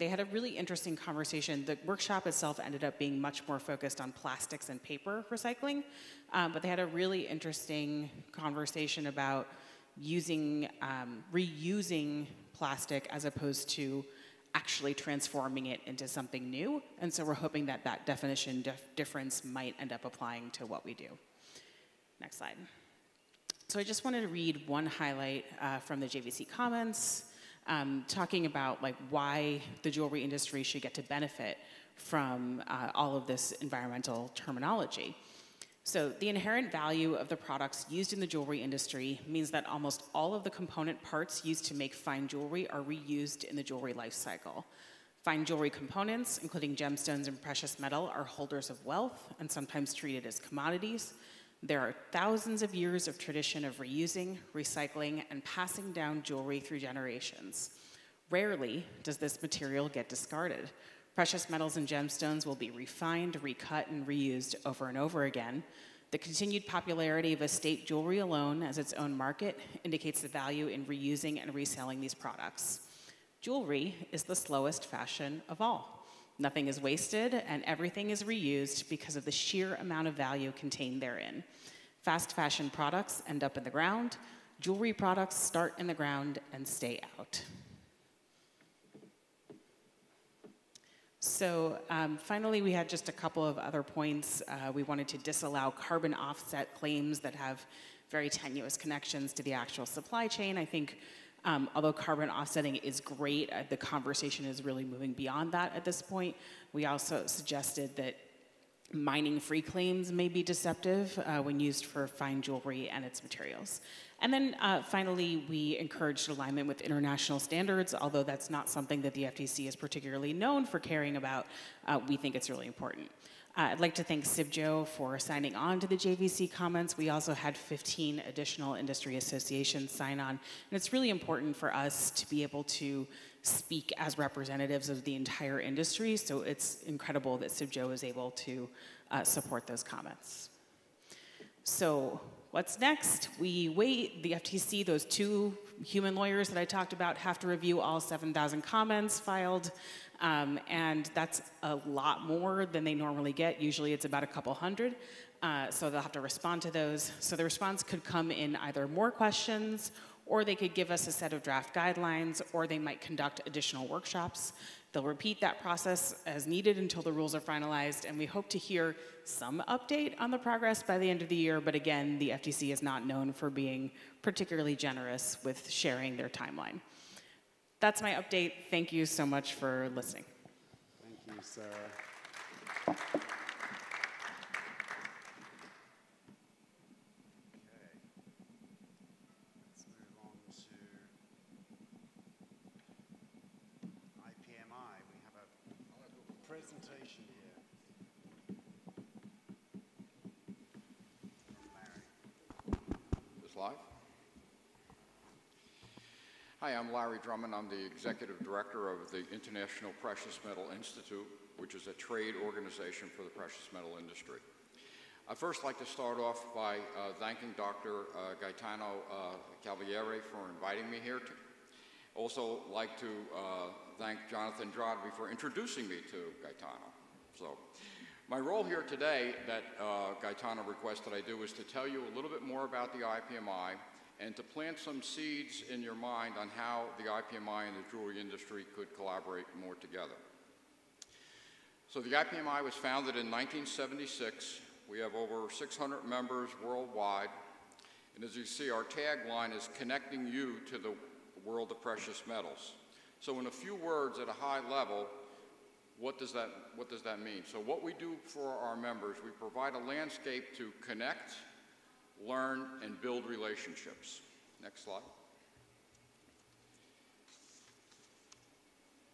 they had a really interesting conversation. The workshop itself ended up being much more focused on plastics and paper recycling, um, but they had a really interesting conversation about using um, reusing plastic as opposed to actually transforming it into something new. And so we're hoping that that definition dif difference might end up applying to what we do. Next slide. So I just wanted to read one highlight uh, from the JVC comments, um, talking about like why the jewelry industry should get to benefit from uh, all of this environmental terminology. So the inherent value of the products used in the jewelry industry means that almost all of the component parts used to make fine jewelry are reused in the jewelry life cycle. Fine jewelry components, including gemstones and precious metal, are holders of wealth and sometimes treated as commodities. There are thousands of years of tradition of reusing, recycling, and passing down jewelry through generations. Rarely does this material get discarded. Precious metals and gemstones will be refined, recut, and reused over and over again. The continued popularity of estate jewelry alone as its own market indicates the value in reusing and reselling these products. Jewelry is the slowest fashion of all. Nothing is wasted and everything is reused because of the sheer amount of value contained therein. Fast fashion products end up in the ground. Jewelry products start in the ground and stay out. So um, finally, we had just a couple of other points. Uh, we wanted to disallow carbon offset claims that have very tenuous connections to the actual supply chain. I think um, although carbon offsetting is great, uh, the conversation is really moving beyond that at this point. We also suggested that mining free claims may be deceptive uh, when used for fine jewelry and its materials. And then uh, finally, we encouraged alignment with international standards, although that's not something that the FTC is particularly known for caring about. Uh, we think it's really important. Uh, I'd like to thank CIBJO for signing on to the JVC comments. We also had 15 additional industry associations sign on, and it's really important for us to be able to speak as representatives of the entire industry, so it's incredible that CIBJO is able to uh, support those comments. So What's next? We wait. The FTC, those two human lawyers that I talked about, have to review all 7,000 comments filed. Um, and that's a lot more than they normally get. Usually it's about a couple hundred. Uh, so they'll have to respond to those. So the response could come in either more questions, or they could give us a set of draft guidelines, or they might conduct additional workshops. They'll repeat that process as needed until the rules are finalized, and we hope to hear some update on the progress by the end of the year, but again, the FTC is not known for being particularly generous with sharing their timeline. That's my update. Thank you so much for listening. Thank you, Sara. Hi, I'm Larry Drummond. I'm the Executive Director of the International Precious Metal Institute, which is a trade organization for the precious metal industry. I'd first like to start off by uh, thanking Dr. Uh, Gaetano uh, Cavalieri for inviting me here. To also like to uh, thank Jonathan Jodry for introducing me to Gaetano. So, my role here today that uh, Gaetano requested I do is to tell you a little bit more about the IPMI and to plant some seeds in your mind on how the IPMI and the jewelry industry could collaborate more together. So the IPMI was founded in 1976. We have over 600 members worldwide. And as you see, our tagline is connecting you to the world of precious metals. So in a few words at a high level, what does that, what does that mean? So what we do for our members, we provide a landscape to connect, learn, and build relationships. Next slide.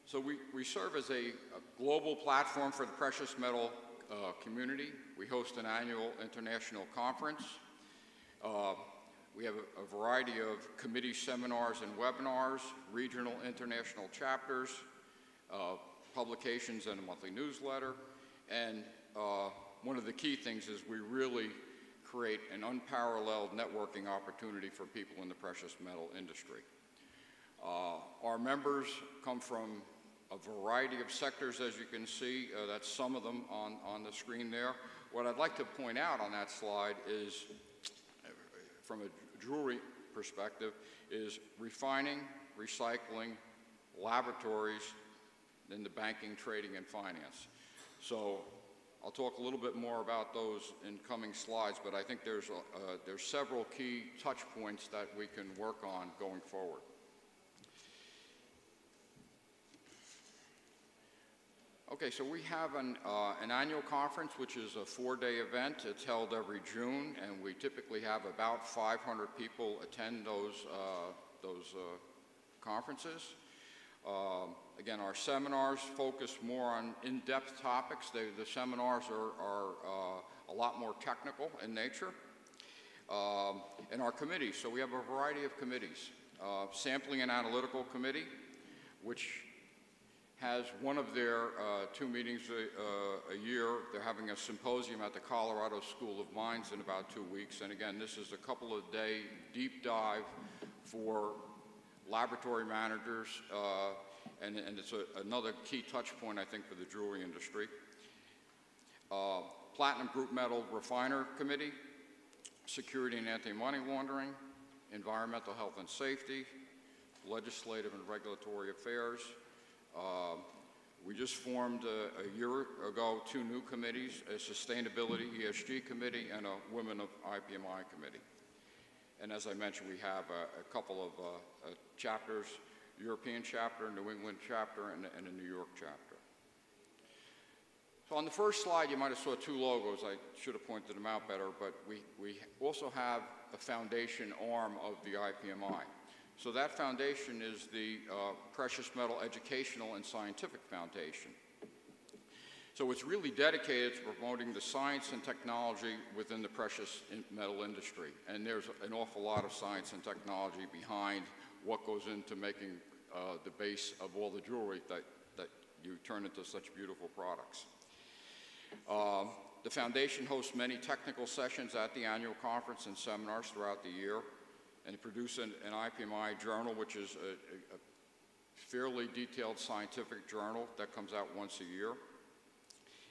So we, we serve as a, a global platform for the precious metal uh, community. We host an annual international conference. Uh, we have a, a, variety of committee seminars and webinars, regional international chapters, uh, publications and a monthly newsletter. And uh, one of the key things is we really create an unparalleled networking opportunity for people in the precious metal industry. Uh, our members come from a variety of sectors, as you can see. Uh, that's some of them on, on the screen there. What I'd like to point out on that slide is, from a jewelry perspective, is refining, recycling, laboratories, then the banking, trading, and finance. So I'll talk a little bit more about those in coming slides, but I think there's, a, uh, there's several key touch points that we can work on going forward. Okay, so we have an, uh, an annual conference, which is a four-day event. It's held every June, and we typically have about 500 people attend those, uh, those uh, conferences. Um, again, our seminars focus more on in-depth topics. They, the seminars are, are uh, a lot more technical in nature. Um, and our committees, so we have a variety of committees. Uh, Sampling and Analytical Committee, which has one of their uh, two meetings a, uh, a, year. They're having a symposium at the Colorado School of Mines in about two weeks. And again, this is a couple of day deep dive for laboratory managers, uh, and, and, it's a, another key touch point, I think, for the jewelry industry. Uh, Platinum Group Metal Refiner Committee, Security and Anti-Money Laundering, Environmental Health and Safety, Legislative and Regulatory Affairs, uh, we just formed a, year ago two new committees, a Sustainability ESG Committee and a Women of IPMI Committee. And as I mentioned, we have a, a couple of uh, uh, chapters, European chapter, New England chapter, and, and, a New York chapter. So on the first slide, you might have saw two logos. I should have pointed them out better, but we, we also have a foundation arm of the IPMI. So that foundation is the uh, Precious Metal Educational and Scientific Foundation. So it's really dedicated to promoting the science and technology within the precious metal industry. And there's an awful lot of science and technology behind what goes into making uh, the base of all the jewelry that, that you turn into such beautiful products. Uh, the foundation hosts many technical sessions at the annual conference and seminars throughout the year and produce an, an IPMI journal, which is a, a fairly detailed scientific journal that comes out once a year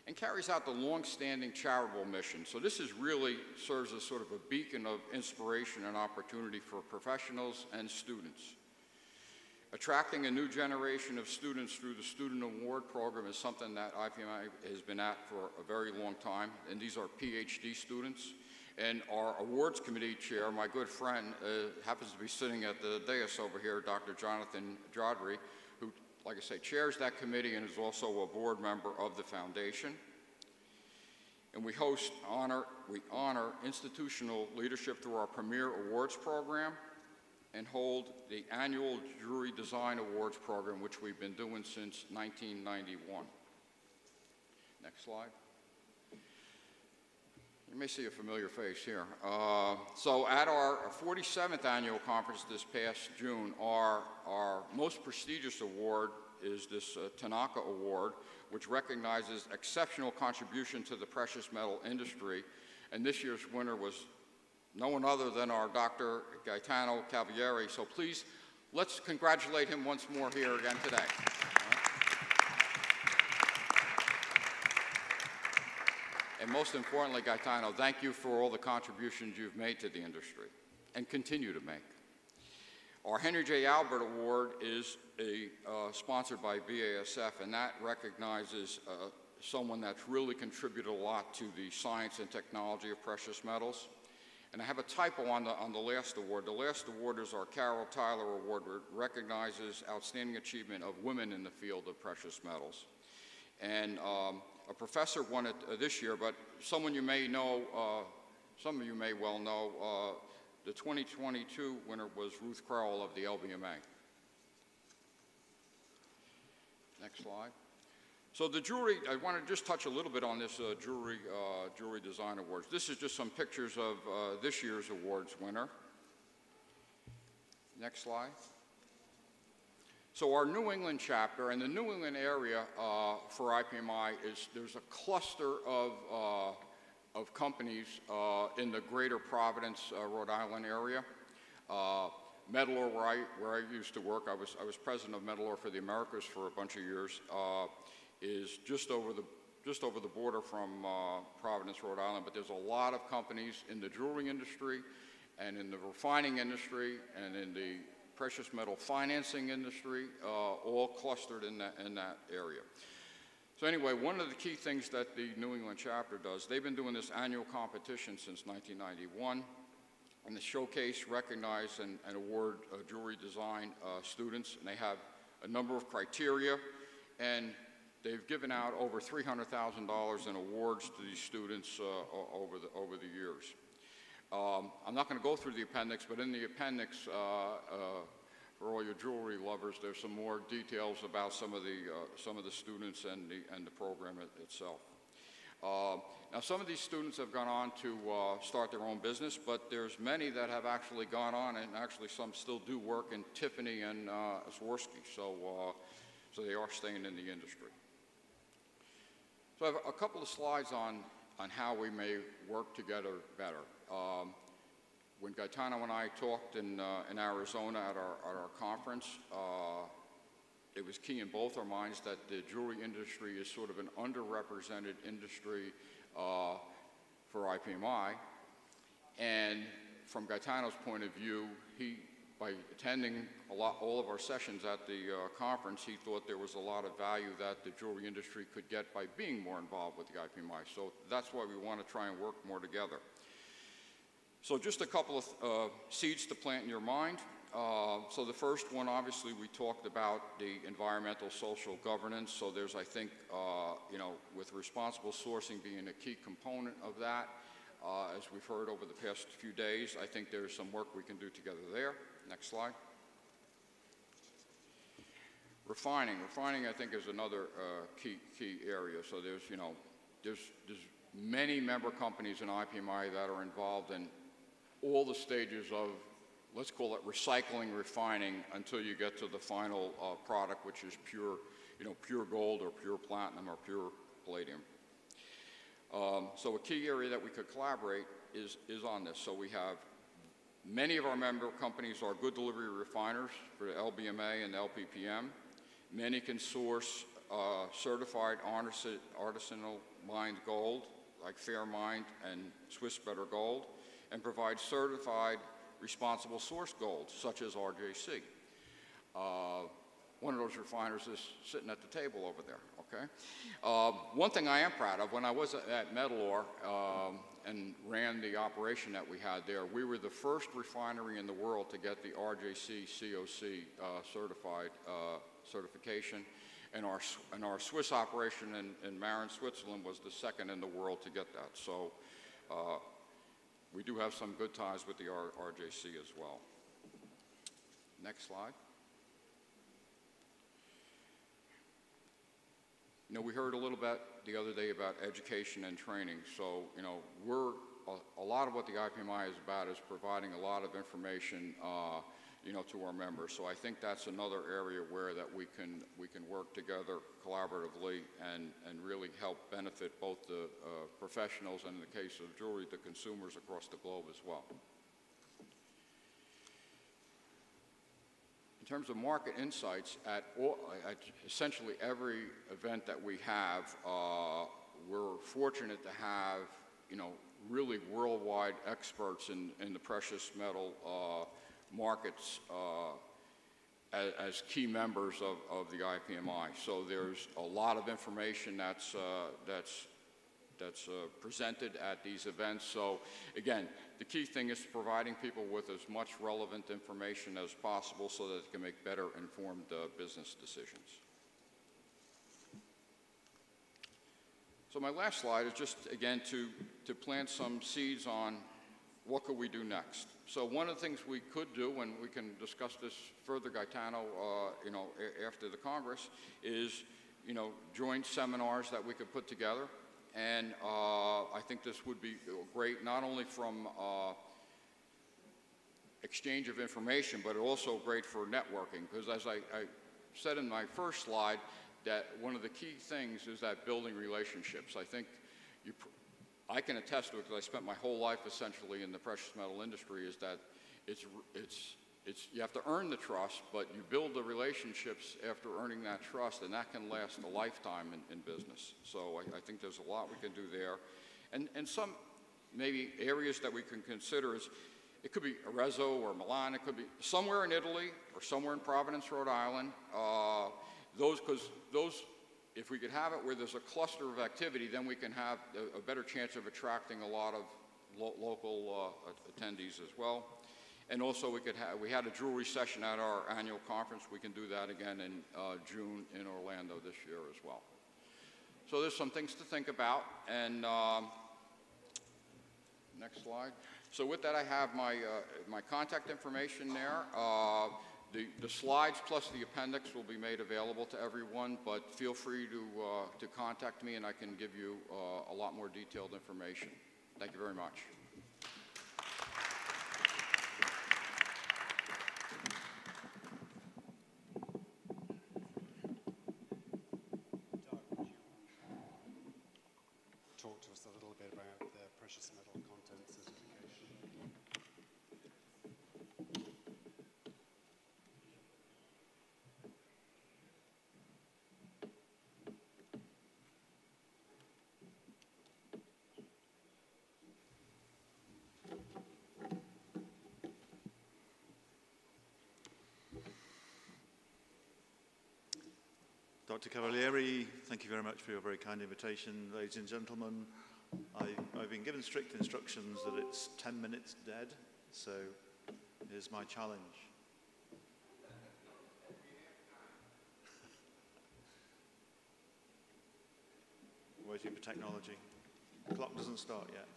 and carries out the long-standing charitable mission. So this is really serves as sort of a beacon of inspiration and opportunity for professionals and students. Attracting a new generation of students through the Student Award Program is something that IPMI has been at for a very long time, and these are PhD students. And our awards committee chair, my good friend, uh, happens to be sitting at the dais over here, Dr. Jonathan Jodry, like I say, chairs that committee and is also a board member of the foundation. And we host, honor, we honor institutional leadership through our Premier Awards program and hold the annual Jewelry Design Awards program, which we've been doing since 1991. Next slide. You may see a familiar face here. Uh, so at our 47th annual conference this past June, our, our most prestigious award is this uh, Tanaka Award, which recognizes exceptional contribution to the precious metal industry. And this year's winner was no one other than our Dr. Gaetano Cavalieri. So please, let's congratulate him once more here again today. And most importantly, Gaetano, thank you for all the contributions you've made to the industry and continue to make. Our Henry J. Albert Award is a, uh, sponsored by BASF, and that recognizes uh, someone that's really contributed a lot to the science and technology of precious metals. And I have a typo on the, on the last award. The last award is our Carol Tyler Award, which recognizes outstanding achievement of women in the field of precious metals. And um, a professor won it uh, this year, but someone you may know, uh, some of you may well know, uh, the 2022 winner was Ruth Crowell of the LBMA. Next slide. So the jewelry, I want to just touch a little bit on this uh, jewelry, uh, jewelry design awards. This is just some pictures of uh, this year's awards winner. Next slide. So our New England chapter and the New England area uh, for IPMI is there's a cluster of, uh, of companies uh, in the greater Providence, uh, Rhode Island area. Uh, Metalor, where I, where I used to work, I was, I was president of Metalor for the Americas for a bunch of years, is just over the, just over the border from uh, Providence, Rhode Island. But there's a lot of companies in the jewelry industry and in the refining industry and in the precious metal financing industry, uh, all clustered in that, in that area. So anyway, one of the key things that the New England chapter does, they've been doing this annual competition since 1991, and the showcase recognize and, and award uh, jewelry design uh, students, and they have a number of criteria, and they've given out over $300,000 in awards to these students uh, over, the, over the years. Um, I'm not going to go through the appendix, but in the appendix, uh, uh, for all your jewelry lovers, there's some more details about some of the, uh, some of the students and the, and the program it, itself. Uh, now, some of these students have gone on to uh, start their own business, but there's many that have actually gone on, and actually some still do work in Tiffany and uh, Swarovski, so, uh, so they are staying in the industry. So I have a couple of slides on, on how we may work together better. Um, when Gaetano and I talked in, uh, in Arizona at our, at our conference, uh, it was key in both our minds that the jewelry industry is sort of an underrepresented industry uh, for IPMI. And from Gaetano's point of view, he, by attending a lot, all of our sessions at the uh, conference, he thought there was a lot of value that the jewelry industry could get by being more involved with the IPMI. So that's why we want to try and work more together. So just a couple of uh, seeds to plant in your mind. Uh, so the first one, obviously, we talked about the environmental social governance. So there's, I think, uh, you know, with responsible sourcing being a key component of that, uh, as we've heard over the past few days, I think there's some work we can do together there. Next slide. Refining. Refining, I think, is another uh, key, key area. So there's, you know, there's, there's many member companies in IPMI that are involved in all the stages of, let's call it recycling, refining, until you get to the final uh, product, which is pure, you know, pure gold or pure platinum or pure palladium. Um, so a key area that we could collaborate is, is on this. So we have many of our member companies are good delivery refiners for the LBMA and the LPPM. Many can source uh, certified artisanal mined gold, like Fair Fairmined and Swiss Better Gold and provide certified responsible source gold, such as RJC. Uh, one of those refiners is sitting at the table over there, okay? Uh, one thing I am proud of, when I was at Metalor um, and ran the operation that we had there, we were the first refinery in the world to get the RJC COC uh, certified uh, certification. And our, and our Swiss operation in, in Marin, Switzerland was the second in the world to get that. So uh, we do have some good ties with the R RJC as well. Next slide. You know, we heard a little bit the other day about education and training. So, you know, we're, a, a lot of what the IPMI is about is providing a lot of information uh, you know, to our members. So I think that's another area where that we can, we can work together collaboratively and, and really help benefit both the uh, professionals and in the case of jewelry, the consumers across the globe as well. In terms of market insights, at, all, at essentially every event that we have, uh, we're fortunate to have, you know, really worldwide experts in, in the precious metal uh, markets uh, as, as, key members of, of the IPMI. So there's a lot of information that's, uh, that's, that's uh, presented at these events. So again, the key thing is providing people with as much relevant information as possible so that they can make better informed uh, business decisions. So my last slide is just, again, to, to plant some seeds on what could we do next? So one of the things we could do, and we can discuss this further, Gaetano, uh, you know, after the Congress, is, you know, joint seminars that we could put together. And uh, I think this would be great, not only from uh, exchange of information, but also great for networking. Because as I, I said in my first slide, that one of the key things is that building relationships. I think you, I can attest to it because I spent my whole life essentially in the precious metal industry is that it's, it's it's, you have to earn the trust, but you build the relationships after earning that trust, and that can last a lifetime in, in business. So I, I think there's a lot we can do there. And, and some maybe areas that we can consider is it could be Arezzo or Milan, it could be somewhere in Italy or somewhere in Providence, Rhode Island. Uh, those, because those, if we could have it where there's a cluster of activity, then we can have a, a better chance of attracting a lot of lo local uh, attendees as well. And also, we could have, we had a jewelry session at our annual conference. We can do that again in uh, June in Orlando this year as well. So there's some things to think about. And um, next slide. So with that, I have my, uh, my contact information there. The, the slides plus the appendix will be made available to everyone, but feel free to, uh, to contact me and I can give you uh, a lot more detailed information. Thank you very much. talk to us a little bit about the precious metal content certification. Dr. Cavalieri, thank you very much for your very kind invitation. Ladies and gentlemen, I, I've been given strict instructions that it's 10 minutes dead, so here's my challenge. Waiting for technology. Clock doesn't start yet.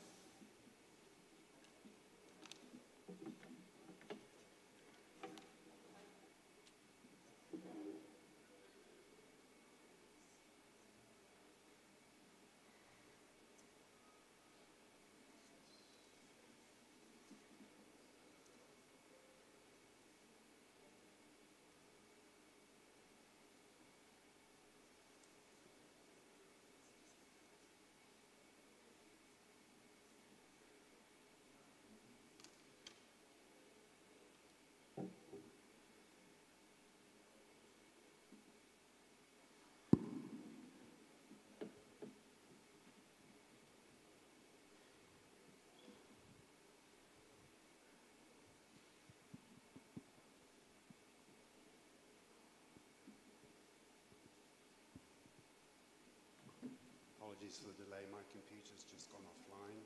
Apologies for the delay, my computer's just gone offline.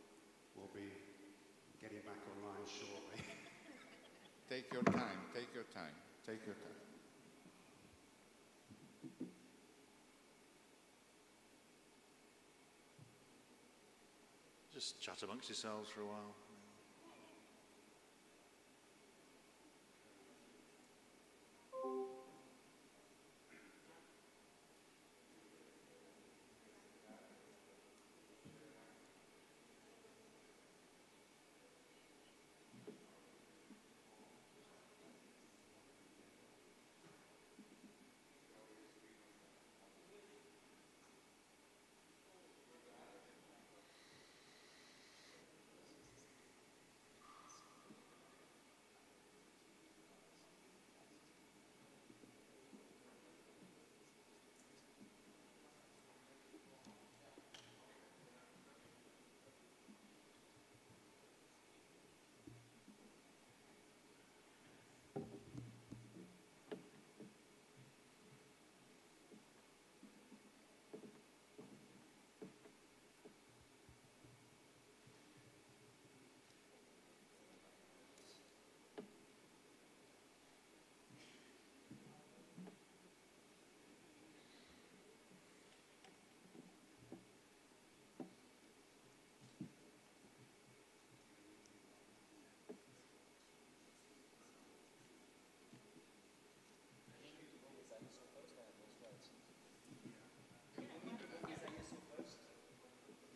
We'll be getting back online shortly. Take your time, take your time, take your time. Just chat amongst yourselves for a while.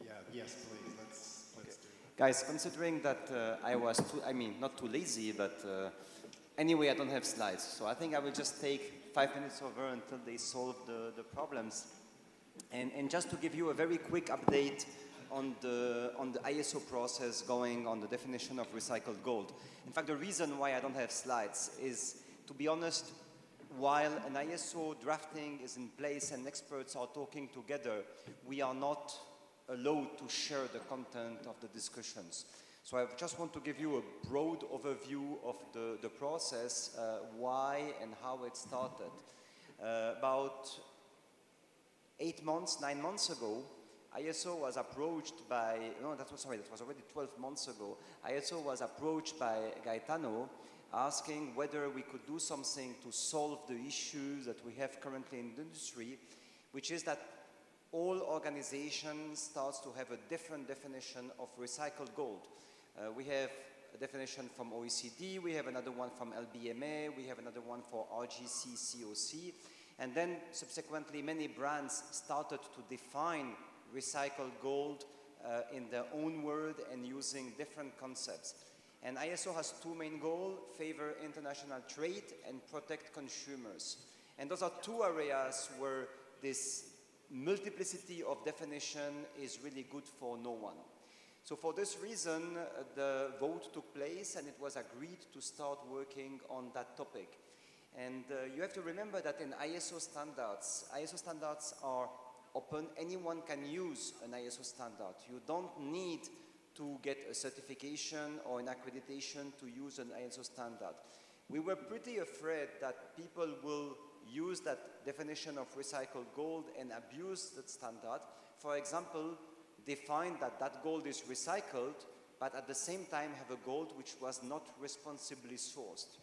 Yeah, yes, please, let's, let's do that. Guys, considering that uh, I was too, I mean, not too lazy, but uh, anyway, I don't have slides. So I think I will just take five minutes over until they solve the, the problems. And, and just to give you a very quick update on the, on the ISO process going on the definition of recycled gold. In fact, the reason why I don't have slides is, to be honest, while an ISO drafting is in place and experts are talking together, we are not allowed to share the content of the discussions. So I just want to give you a broad overview of the, the process, uh, why and how it started. Uh, about eight months, nine months ago, ISO was approached by, no, that was, sorry, that was already 12 months ago. ISO was approached by Gaetano asking whether we could do something to solve the issues that we have currently in the industry, which is that all organizations starts to have a different definition of recycled gold. Uh, we have a definition from OECD, we have another one from LBMA, we have another one for RJC COC, and then subsequently many brands started to define recycled gold uh, in their own word and using different concepts. And ISO has two main goals, favor international trade and protect consumers. And those are two areas where this multiplicity of definition is really good for no one. So for this reason, uh, the vote took place and it was agreed to start working on that topic. And uh, you have to remember that in ISO standards, ISO standards are open. Anyone can use an ISO standard. You don't need to get a certification or an accreditation to use an ISO standard. We were pretty afraid that people will use that definition of recycled gold and abuse that standard. For example, define that that gold is recycled, but at the same time have a gold which was not responsibly sourced.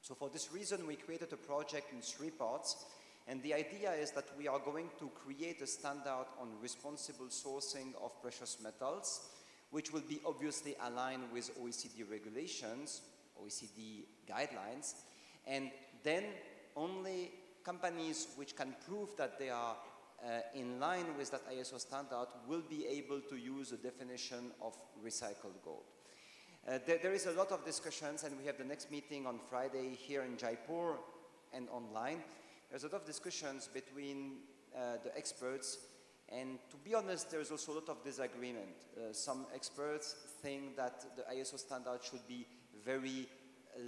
So for this reason, we created a project in three parts. And the idea is that we are going to create a standard on responsible sourcing of precious metals, which will be obviously aligned with OECD regulations, OECD guidelines, and then only companies which can prove that they are uh, in line with that ISO standard will be able to use the definition of recycled gold. Uh, there, there is a lot of discussions, and we have the next meeting on Friday here in Jaipur and online. There's a lot of discussions between uh, the experts, and to be honest, there's also a lot of disagreement. Uh, some experts think that the ISO standard should be very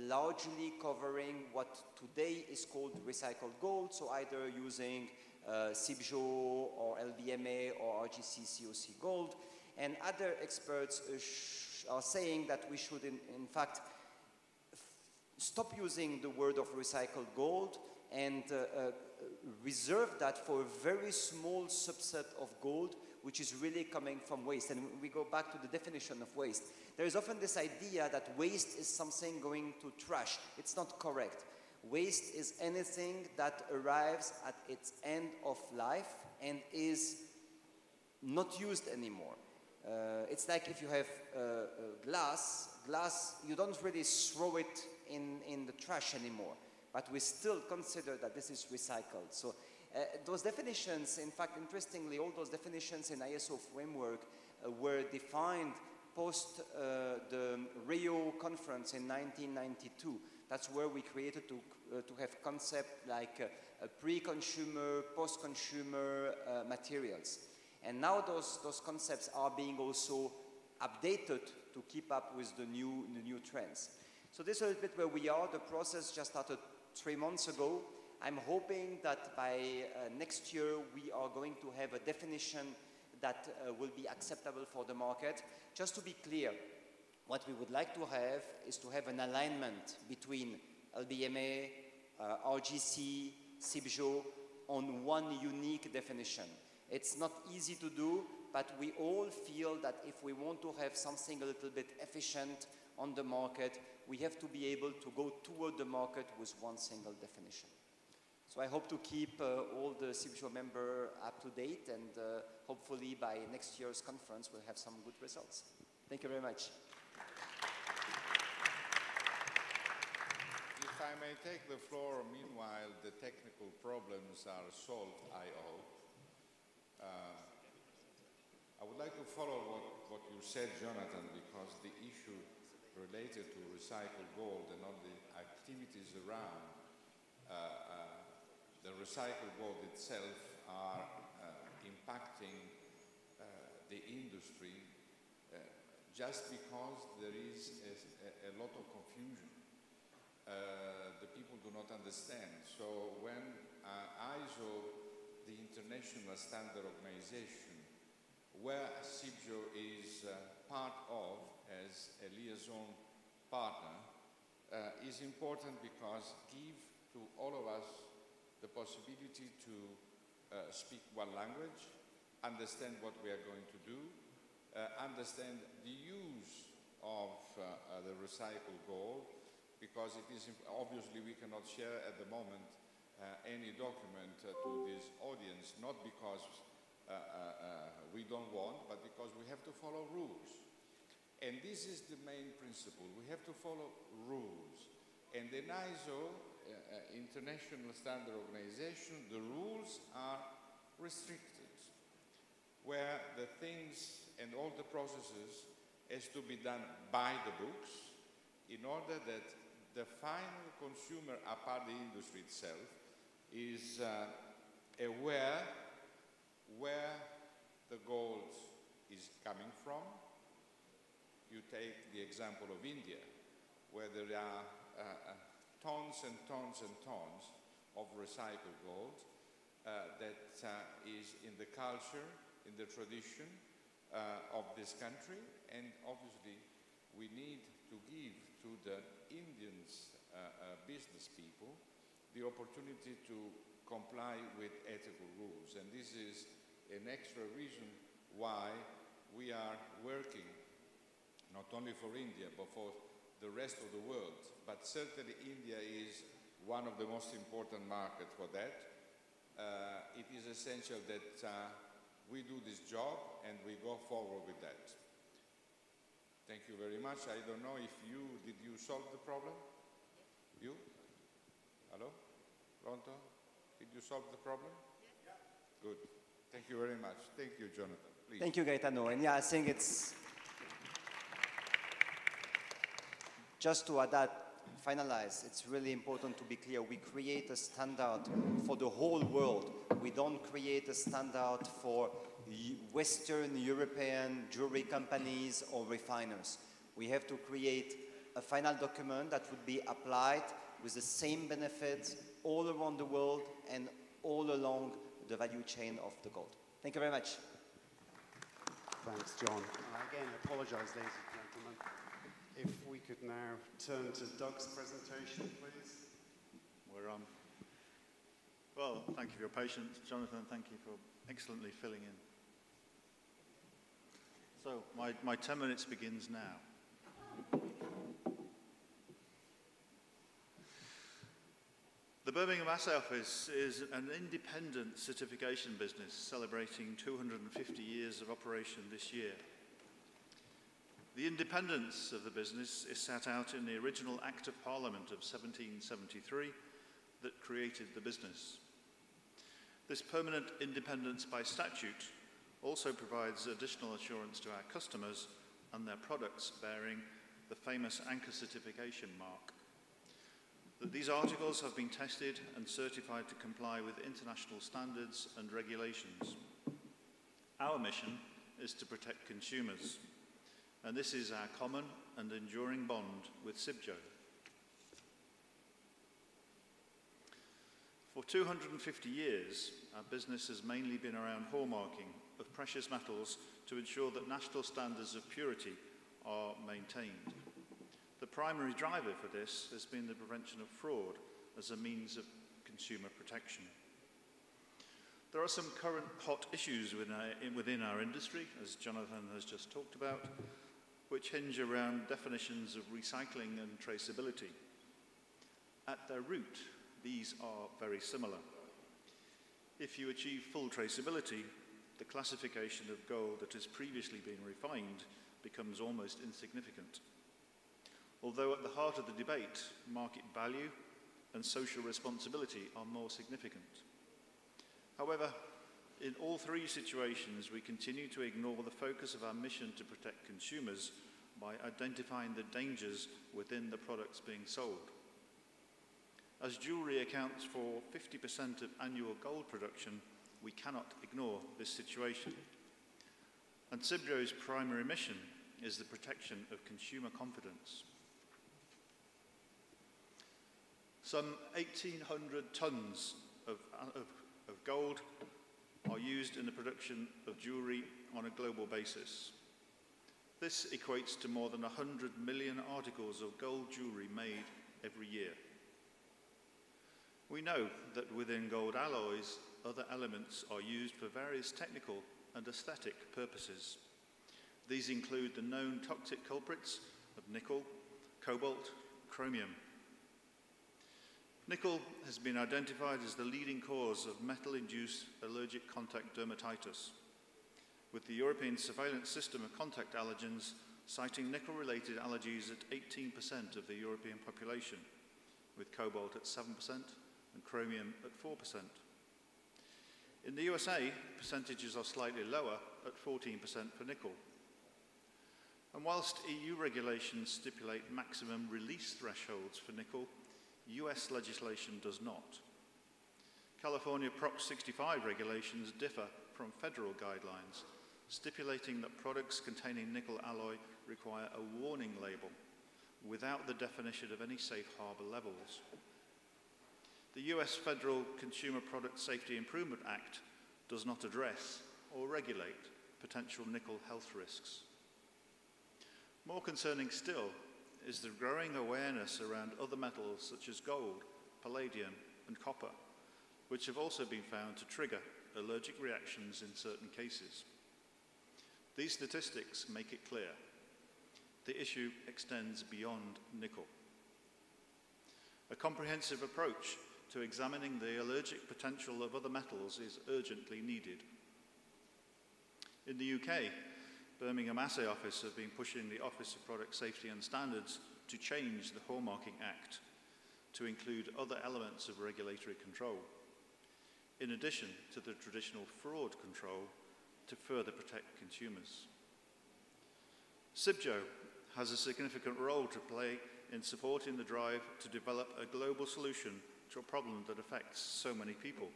largely covering what today is called recycled gold, so either using uh, CIBJO or LBMA or RJC COC Gold. And other experts uh, are saying that we should, in, in fact, stop using the word of recycled gold and uh, uh, reserve that for a very small subset of gold which is really coming from waste. And we go back to the definition of waste. There is often this idea that waste is something going to trash. It's not correct. Waste is anything that arrives at its end of life and is not used anymore. Uh, it's like if you have uh, uh, glass, glass, you don't really throw it in, in the trash anymore, but we still consider that this is recycled. So those definitions, in fact, interestingly, all those definitions in ISO framework uh, were defined post uh, the Rio conference in 1992. That's where we created to, uh, to have concept like uh, pre-consumer, post-consumer uh, materials. And now those, those concepts are being also updated to keep up with the new, the new trends. So this is a bit where we are. The process just started three months ago. I'm hoping that by uh, next year we are going to have a definition that uh, will be acceptable for the market. Just to be clear, what we would like to have is to have an alignment between LBMA, uh, RJC, CIBJO on one unique definition. It's not easy to do, but we all feel that if we want to have something a little bit efficient on the market, we have to be able to go toward the market with one single definition. So I hope to keep uh, all the CIBJO members up to date and uh, hopefully by next year's conference we'll have some good results. Thank you very much. If I may take the floor, meanwhile the technical problems are solved, I hope. Uh, I would like to follow what, what you said, Jonathan, because the issue related to recycled gold and all the activities around uh, the recycled gold itself are uh, impacting uh, the industry uh, just because there is a, a, lot of confusion. Uh, the people do not understand. So when uh, ISO, the International Standard Organization, where CIBJO is uh, part of as a liaison partner, is important because give to all of us the possibility to uh, speak one language, understand what we are going to do, uh, understand the use of uh, uh, the recycled gold, because it is obviously we cannot share at the moment uh, any document uh, to this audience, not because we don't want, but because we have to follow rules. And this is the main principle. We have to follow rules. And the ISO, International Standard Organization, the rules are restricted, where the things and all the processes has to be done by the books in order that the final consumer, apart the industry itself, is uh, aware where the gold is coming from. You take the example of India, where there are uh, uh tons and tons and tons of recycled gold uh, that uh, is in the culture, in the tradition uh, of this country, and obviously we need to give to the Indians uh, business people the opportunity to comply with ethical rules. And this is an extra reason why we are working not only for India, but for the rest of the world. But certainly India is one of the most important markets for that. Uh, it is essential that uh, we do this job and we go forward with that. Thank you very much. I don't know if you, did you solve the problem? You? Hello? Pronto? Did you solve the problem? Yeah. Good. Thank you very much. Thank you, Jonathan. Please. Thank you, Gaetano. And yeah, I think it's just to add that, finalize, it's really important to be clear. We create a standard for the whole world. We don't create a standard for Western European jewelry companies or refiners. We have to create a final document that would be applied with the same benefits all around the world and all along the value chain of the gold. Thank you very much. Thanks, John. Uh, again, apologize, ladies and gentlemen. If we could now turn to Doug's presentation, please. We're on. Well, thank you for your patience. Jonathan, thank you for excellently filling in. So my, my 10 minutes begins now. The Birmingham Assay Office is an independent certification business celebrating 250 years of operation this year. The independence of the business is set out in the original Act of Parliament of 1773 that created the business. This permanent independence by statute also provides additional assurance to our customers and their products bearing the famous anchor certification mark. That these articles have been tested and certified to comply with international standards and regulations. Our mission is to protect consumers, and this is our common and enduring bond with CIBJO. For 250 years, our business has mainly been around hallmarking of precious metals to ensure that national standards of purity are maintained. The primary driver for this has been the prevention of fraud as a means of consumer protection. There are some current hot issues within our, within our industry, as Jonathan has just talked about, which hinge around definitions of recycling and traceability. At their root, these are very similar. If you achieve full traceability, the classification of gold that has previously been refined becomes almost insignificant. Although at the heart of the debate, market value and social responsibility are more significant. However, in all three situations, we continue to ignore the focus of our mission to protect consumers by identifying the dangers within the products being sold. As jewellery accounts for 50% of annual gold production, we cannot ignore this situation. And Cibjo's primary mission is the protection of consumer confidence. Some 1,800 tonnes of, of, of gold are used in the production of jewellery on a global basis. This equates to more than 100 million articles of gold jewellery made every year. We know that within gold alloys, other elements are used for various technical and aesthetic purposes. These include the known toxic culprits of nickel, cobalt, chromium. Nickel has been identified as the leading cause of metal-induced allergic contact dermatitis, with the European Surveillance System of Contact Allergens citing nickel-related allergies at 18% of the European population, with cobalt at 7% and chromium at 4%. In the USA, percentages are slightly lower at 14% for nickel. And whilst EU regulations stipulate maximum release thresholds for nickel, US legislation does not. California Prop 65 regulations differ from federal guidelines, stipulating that products containing nickel alloy require a warning label without the definition of any safe harbour levels. The US Federal Consumer Product Safety Improvement Act does not address or regulate potential nickel health risks. More concerning still is the growing awareness around other metals such as gold, palladium, and copper, which have also been found to trigger allergic reactions in certain cases. These statistics make it clear the issue extends beyond nickel. A comprehensive approach to examining the allergic potential of other metals is urgently needed. In the UK, Birmingham Assay Office have been pushing the Office of Product Safety and Standards to change the Hallmarking Act to include other elements of regulatory control, in addition to the traditional fraud control to further protect consumers. CIBJO has a significant role to play in supporting the drive to develop a global solution to a problem that affects so many people.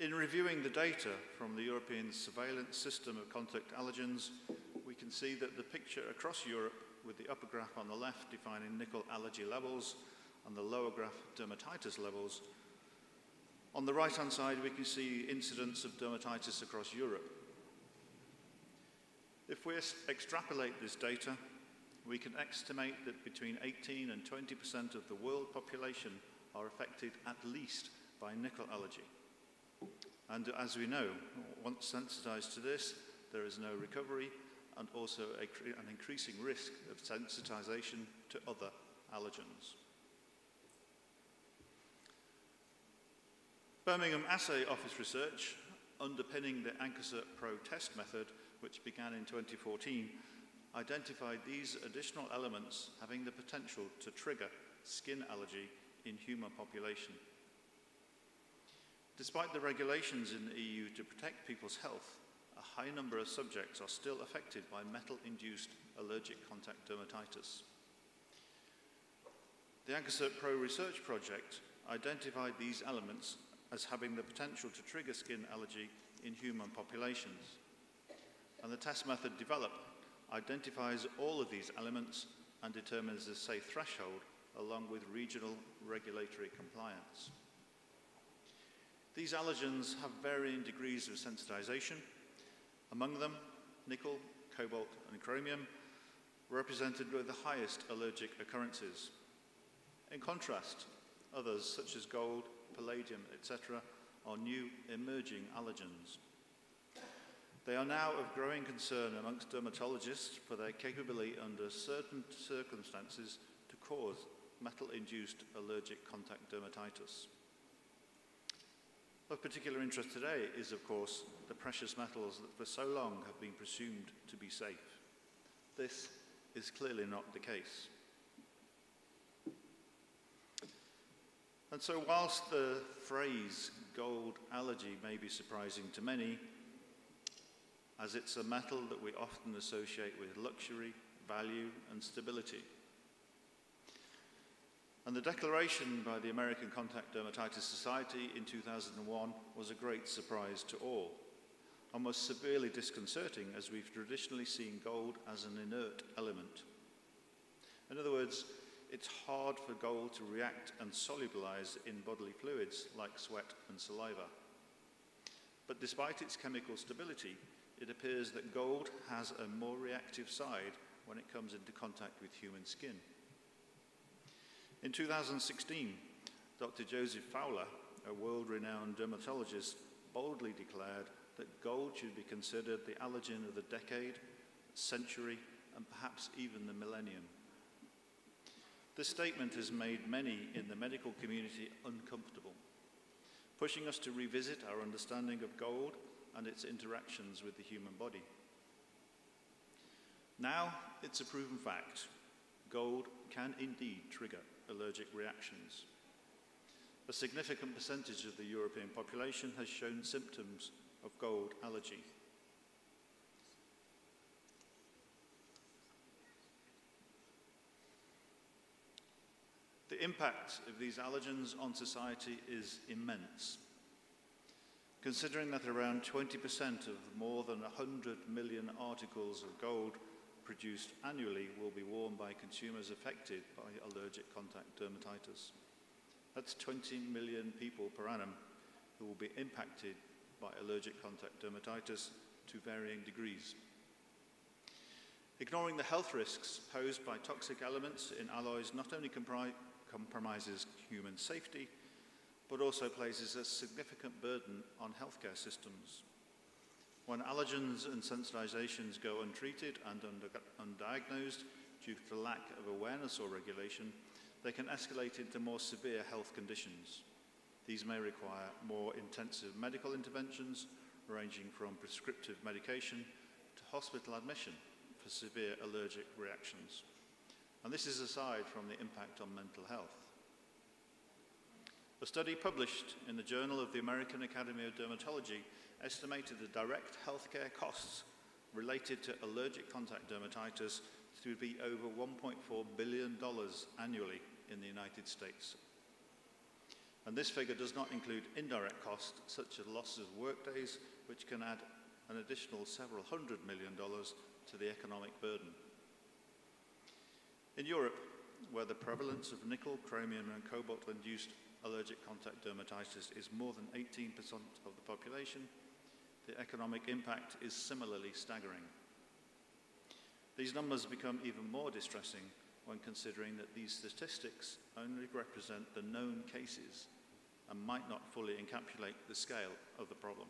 In reviewing the data from the European Surveillance System of Contact Allergens, we can see that the picture across Europe, with the upper graph on the left defining nickel allergy levels and the lower graph dermatitis levels, on the right-hand side we can see incidence of dermatitis across Europe. If we extrapolate this data, we can estimate that between 18 and 20% of the world population are affected at least by nickel allergy. And as we know, once sensitized to this, there is no recovery and also a, an increasing risk of sensitization to other allergens. Birmingham Assay Office research underpinning the AnchorCert Pro test method, which began in 2014, identified these additional elements having the potential to trigger skin allergy in human population. Despite the regulations in the EU to protect people's health, a high number of subjects are still affected by metal-induced allergic contact dermatitis. The AnchorCert Pro research project identified these elements as having the potential to trigger skin allergy in human populations. And the test method developed identifies all of these elements and determines the safe threshold along with regional regulatory compliance. These allergens have varying degrees of sensitization. Among them, nickel, cobalt and chromium represented with the highest allergic occurrences. In contrast, others such as gold, palladium, etc., are new emerging allergens. They are now of growing concern amongst dermatologists for their capability under certain circumstances to cause metal-induced allergic contact dermatitis. Of particular interest today is, of course, the precious metals that for so long have been presumed to be safe. This is clearly not the case. And so whilst the phrase gold allergy may be surprising to many, as it's a metal that we often associate with luxury, value, and stability. And the declaration by the American Contact Dermatitis Society in 2001 was a great surprise to all. almost severely disconcerting as we've traditionally seen gold as an inert element. In other words, it's hard for gold to react and solubilize in bodily fluids like sweat and saliva. But despite its chemical stability, it appears that gold has a more reactive side when it comes into contact with human skin. In 2016, Dr. Joseph Fowler, a world renowned dermatologist, boldly declared that gold should be considered the allergen of the decade, century, and perhaps even the millennium. This statement has made many in the medical community uncomfortable, pushing us to revisit our understanding of gold and its interactions with the human body. Now it's a proven fact gold can indeed trigger allergic reactions. A significant percentage of the European population has shown symptoms of gold allergy. The impact of these allergens on society is immense. Considering that around 20% of more than 100 million articles of gold produced annually will be worn by consumers affected by allergic contact dermatitis. That's 20 million people per annum who will be impacted by allergic contact dermatitis to varying degrees. Ignoring the health risks posed by toxic elements in alloys not only compromises human safety, but also places a significant burden on healthcare systems. When allergens and sensitizations go untreated and undiagnosed due to lack of awareness or regulation, they can escalate into more severe health conditions. These may require more intensive medical interventions, ranging from prescriptive medication to hospital admission for severe allergic reactions. And this is aside from the impact on mental health. A study published in the Journal of the American Academy of Dermatology estimated the direct healthcare costs related to allergic contact dermatitis to be over $1.4 billion annually in the United States. And this figure does not include indirect costs such as loss of workdays, which can add an additional several hundred million dollars to the economic burden. In Europe, where the prevalence of nickel, chromium, and cobalt induced allergic contact dermatitis is more than 18% of the population, the economic impact is similarly staggering. These numbers become even more distressing when considering that these statistics only represent the known cases and might not fully encapsulate the scale of the problem.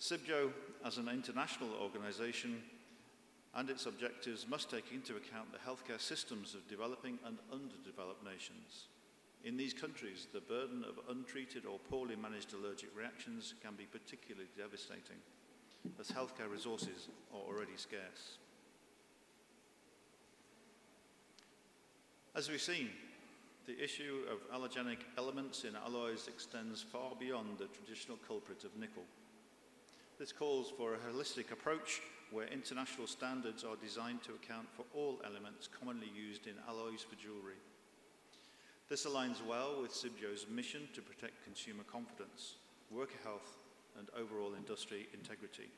CIBJO, as an international organization, and its objectives must take into account the healthcare systems of developing and underdeveloped nations. In these countries, the burden of untreated or poorly managed allergic reactions can be particularly devastating, as healthcare resources are already scarce. As we've seen, the issue of allergenic elements in alloys extends far beyond the traditional culprit of nickel. This calls for a holistic approach where international standards are designed to account for all elements commonly used in alloys for jewellery. This aligns well with CIBJO's mission to protect consumer confidence, worker health, and overall industry integrity.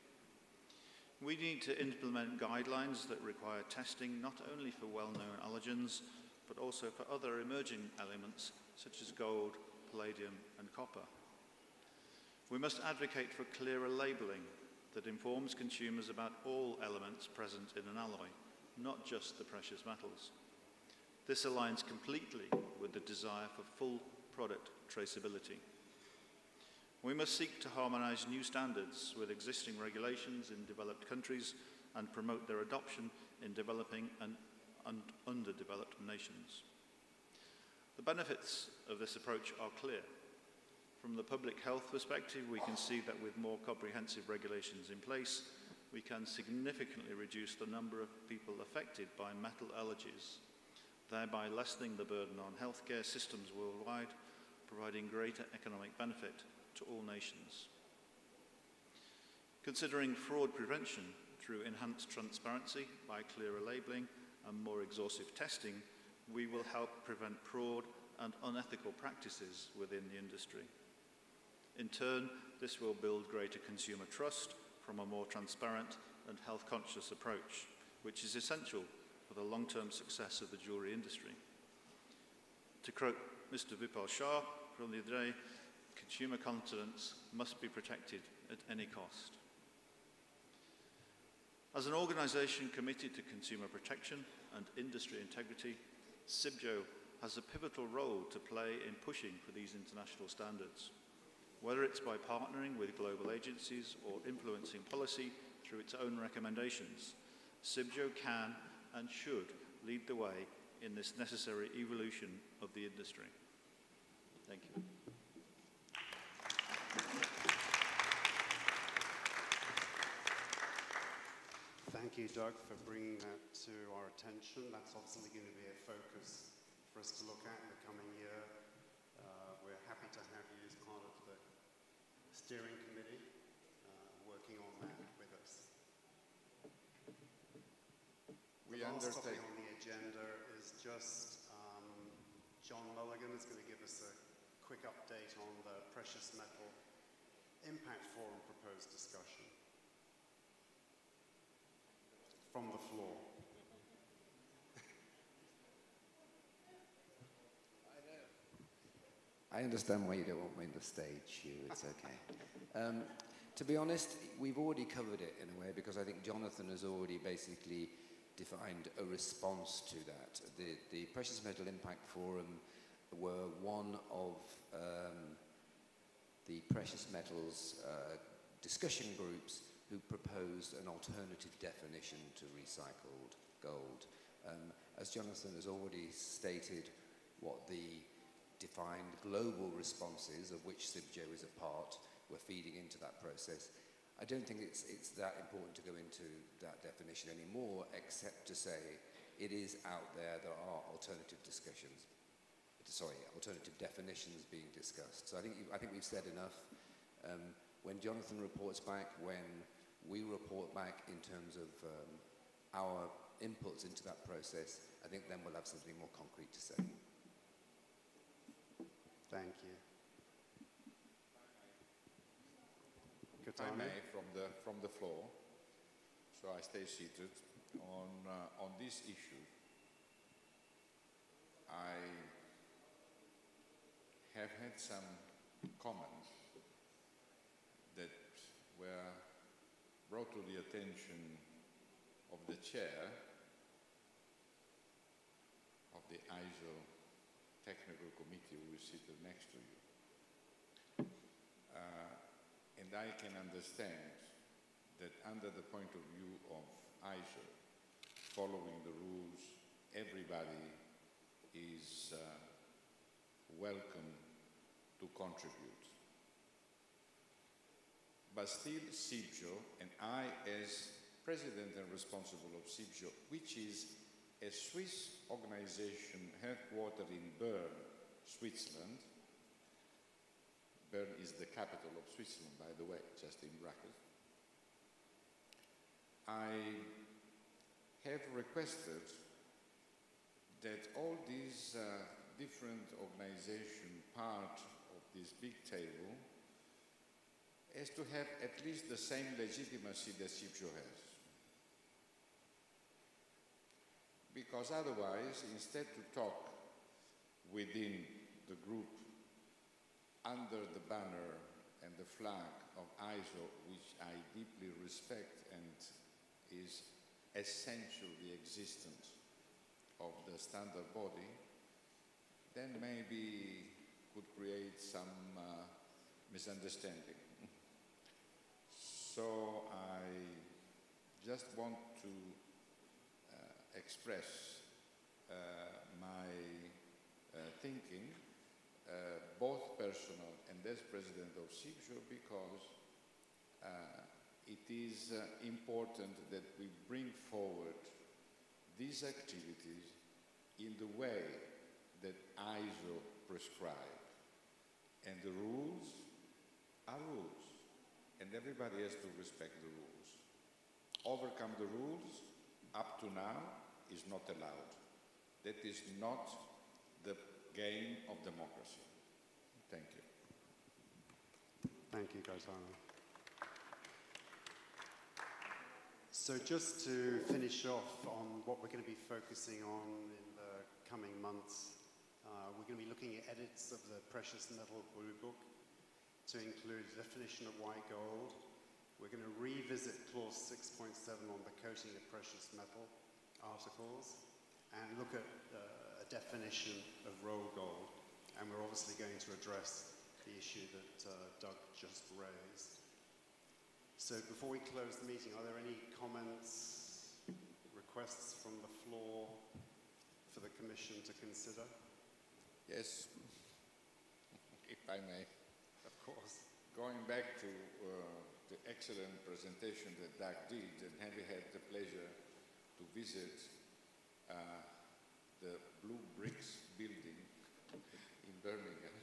We need to implement guidelines that require testing not only for well-known allergens, but also for other emerging elements such as gold, palladium, and copper. We must advocate for clearer labelling that informs consumers about all elements present in an alloy, not just the precious metals. This aligns completely with the desire for full product traceability. We must seek to harmonise new standards with existing regulations in developed countries and promote their adoption in developing and and underdeveloped nations. The benefits of this approach are clear. From the public health perspective, we can see that with more comprehensive regulations in place, we can significantly reduce the number of people affected by metal allergies, thereby lessening the burden on healthcare systems worldwide, providing greater economic benefit to all nations. Considering fraud prevention through enhanced transparency by clearer labelling and more exhaustive testing, we will help prevent fraud and unethical practices within the industry. In turn, this will build greater consumer trust from a more transparent and health-conscious approach, which is essential for the long-term success of the jewellery industry. To quote Mr Vipul Shah from the other day, consumer confidence must be protected at any cost. As an organisation committed to consumer protection and industry integrity, CIBJO has a pivotal role to play in pushing for these international standards. Whether it's by partnering with global agencies or influencing policy through its own recommendations, CIBJO can and should lead the way in this necessary evolution of the industry. Thank you. Thank you, Doug, for bringing that to our attention. That's obviously going to be a focus for us to look at in the coming year. Uh, we're happy to have you as part of the steering committee uh, working on that with us. We the last topic on the agenda is just um, John Mulligan is going to give us a quick update on the precious metal impact forum proposed discussion. From the floor. I understand why you don't want me on the stage, Huw. It's okay. Um, to be honest, we've already covered it in a way because I think Jonathan has already basically defined a response to that. The, the Precious Metal Impact Forum were one of um, the precious metals uh, discussion groups who proposed an alternative definition to recycled gold. Um, as Jonathan has already stated, what the defined global responses, of which CIBJO is a part, were feeding into that process. I don't think it's, it's that important to go into that definition anymore, except to say it is out there, there are alternative discussions, sorry, alternative definitions being discussed. So I think, you, I think we've said enough. Um, when Jonathan reports back, when we report back in terms of um, our inputs into that process, I think then we'll have something more concrete to say. Thank you. If I may, from the, from the floor, so I stay seated, on, uh, on this issue, I have had some comments that were brought to the attention of the chair of the ISO technical committee who is seated next to you. Uh, and I can understand that under the point of view of ISO, following the rules, everybody is uh, welcome to contribute. But still, CIBJO, and I as president and responsible of CIBJO, which is a Swiss organization headquartered in Bern, Switzerland. Bern is the capital of Switzerland, by the way, just in brackets. I have requested that all these uh, different organizations part of this big table has to have at least the same legitimacy that CIBJO has. Because otherwise, instead to talk within the group under the banner and the flag of ISO, which I deeply respect and is essential the existence of the standard body, then maybe could create some uh, misunderstanding. so I just want to express uh, my uh, thinking, uh, both personal and as president of CIBJO, because it is important that we bring forward these activities in the way that ISO prescribe. And the rules are rules, and everybody has to respect the rules. Overcome the rules, up to now, is not allowed. That is not the game of democracy. Thank you. Thank you, Gaetano. So just to finish off on what we're going to be focusing on in the coming months, uh, we're going to be looking at edits of the Precious Metal Blue Book to include a definition of white gold. We're going to revisit clause 6.7 on the coating of precious metal articles and look at uh, a definition of roll gold. And we're obviously going to address the issue that uh, Doug just raised. So before we close the meeting, are there any comments, requests from the floor for the Commission to consider? Yes, if I may. Of course. Going back to uh, the excellent presentation that Doug did, and having had the pleasure to visit uh, the Blue Bricks building in Birmingham,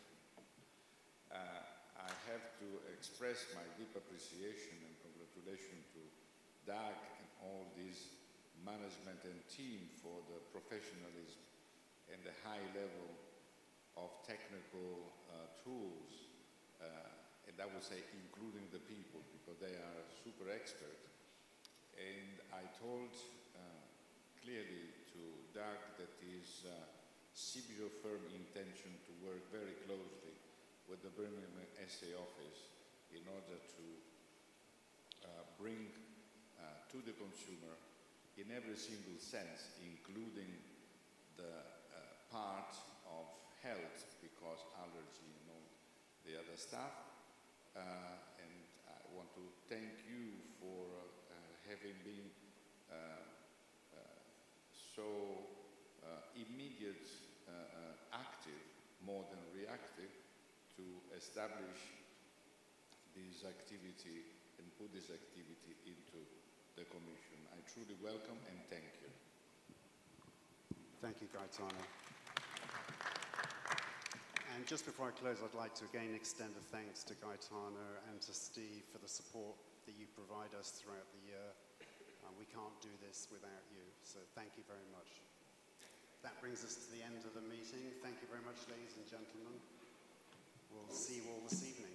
uh, I have to express my deep appreciation and congratulations to Doug and all this management and team for the professionalism and the high level of technical uh, tools, uh, and I would say including the people because they are super expert. And I told clearly to Doug that his uh, CIBJO firm intention to work very closely with the Birmingham Assay office in order to uh, bring uh, to the consumer in every single sense, including the uh, part of health because allergy and all the other stuff. Uh, and I want to thank you for uh, having been uh, uh, so uh, immediate, uh, uh, active, more than reactive, to establish this activity and put this activity into the Commission. I truly welcome and thank you. Thank you, Gaetano. And just before I close, I'd like to again extend a thanks to Gaetano and to Steve for the support that you provide us throughout the year. Uh, we can't do this without you, so thank you very much. That brings us to the end of the meeting. Thank you very much, ladies and gentlemen. We'll see you all this evening.